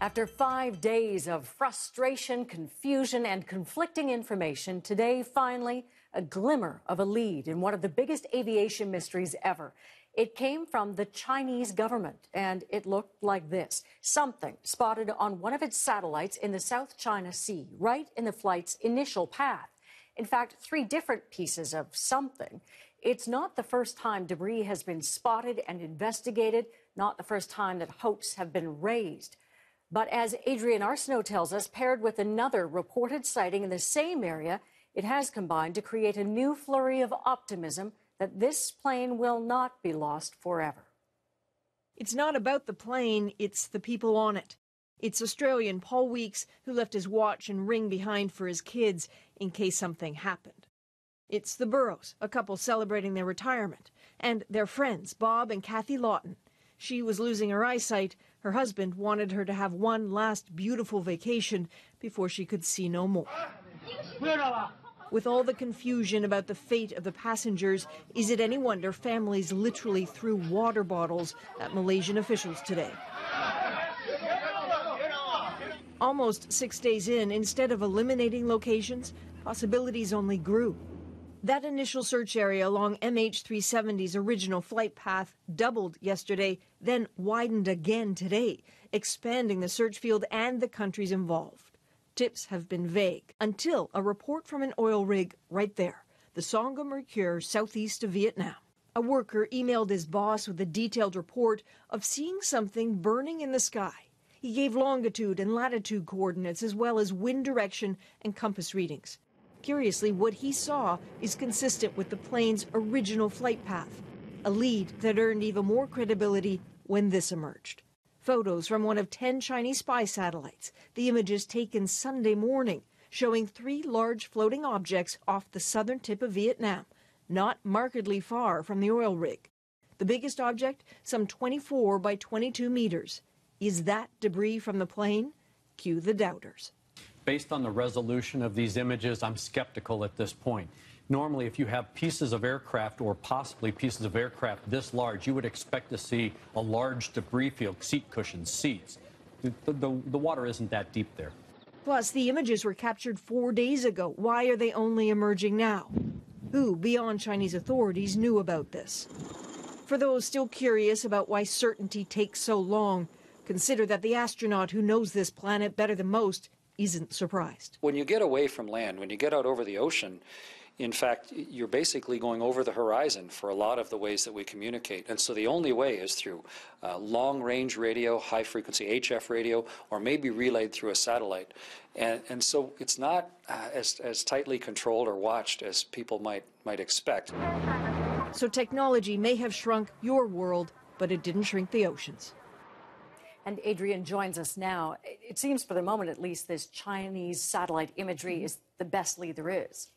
After five days of frustration, confusion, and conflicting information, today, finally, a glimmer of a lead in one of the biggest aviation mysteries ever. It came from the Chinese government, and it looked like this something spotted on one of its satellites in the South China Sea, right in the flight's initial path. In fact, three different pieces of something. It's not the first time debris has been spotted and investigated, not the first time that hopes have been raised. But as Adrian Arsenault tells us, paired with another reported sighting in the same area, it has combined to create a new flurry of optimism that this plane will not be lost forever. It's not about the plane, it's the people on it. It's Australian Paul Weeks who left his watch and ring behind for his kids in case something happened. It's the Burrows, a couple celebrating their retirement, and their friends, Bob and Kathy Lawton. She was losing her eyesight, her husband wanted her to have one last beautiful vacation before she could see no more. With all the confusion about the fate of the passengers, is it any wonder families literally threw water bottles at Malaysian officials today? Almost six days in, instead of eliminating locations, possibilities only grew. That initial search area along MH370's original flight path doubled yesterday, then widened again today, expanding the search field and the countries involved. Tips have been vague until a report from an oil rig right there, the Songa Mercur southeast of Vietnam. A worker emailed his boss with a detailed report of seeing something burning in the sky. He gave longitude and latitude coordinates as well as wind direction and compass readings. Curiously, what he saw is consistent with the plane's original flight path, a lead that earned even more credibility when this emerged. Photos from one of 10 Chinese spy satellites, the images taken Sunday morning, showing three large floating objects off the southern tip of Vietnam, not markedly far from the oil rig. The biggest object, some 24 by 22 meters. Is that debris from the plane? Cue the doubters. Based on the resolution of these images, I'm skeptical at this point. Normally, if you have pieces of aircraft or possibly pieces of aircraft this large, you would expect to see a large debris field, seat cushions, seats. The, the, the water isn't that deep there. Plus, the images were captured four days ago. Why are they only emerging now? Who, beyond Chinese authorities, knew about this? For those still curious about why certainty takes so long, consider that the astronaut who knows this planet better than most isn't surprised. When you get away from land, when you get out over the ocean, in fact, you're basically going over the horizon for a lot of the ways that we communicate. And so the only way is through uh, long range radio, high frequency HF radio, or maybe relayed through a satellite. And, and so it's not uh, as, as tightly controlled or watched as people might, might expect. So technology may have shrunk your world, but it didn't shrink the oceans. And Adrian joins us now. It seems, for the moment at least, this Chinese satellite imagery mm-hmm. is the best lead there is.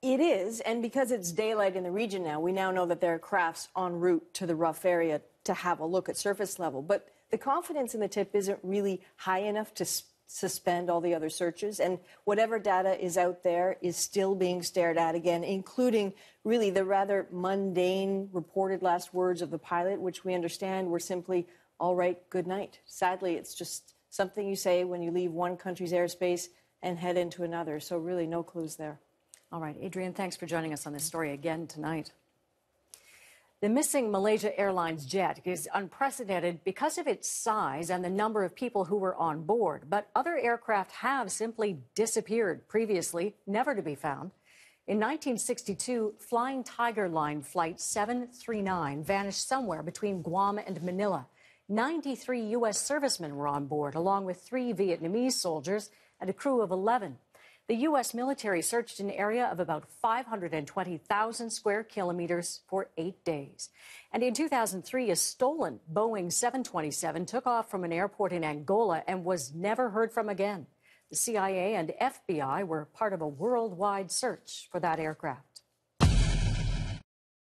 It is, and because it's daylight in the region now, we now know that there are crafts en route to the rough area to have a look at surface level. But the confidence in the tip isn't really high enough to suspend all the other searches. And whatever data is out there is still being stared at again, including really the rather mundane reported last words of the pilot, which we understand were simply all right, good night. Sadly, it's just something you say when you leave one country's airspace and head into another. So, really, no clues there. All right, Adrian, thanks for joining us on this story again tonight. The missing Malaysia Airlines jet is unprecedented because of its size and the number of people who were on board. But other aircraft have simply disappeared previously, never to be found. In 1962, Flying Tiger Line Flight 739 vanished somewhere between Guam and Manila. 93 U.S. servicemen were on board, along with three Vietnamese soldiers and a crew of 11. The U.S. military searched an area of about 520,000 square kilometers for eight days. And in 2003, a stolen Boeing 727 took off from an airport in Angola and was never heard from again. The CIA and FBI were part of a worldwide search for that aircraft.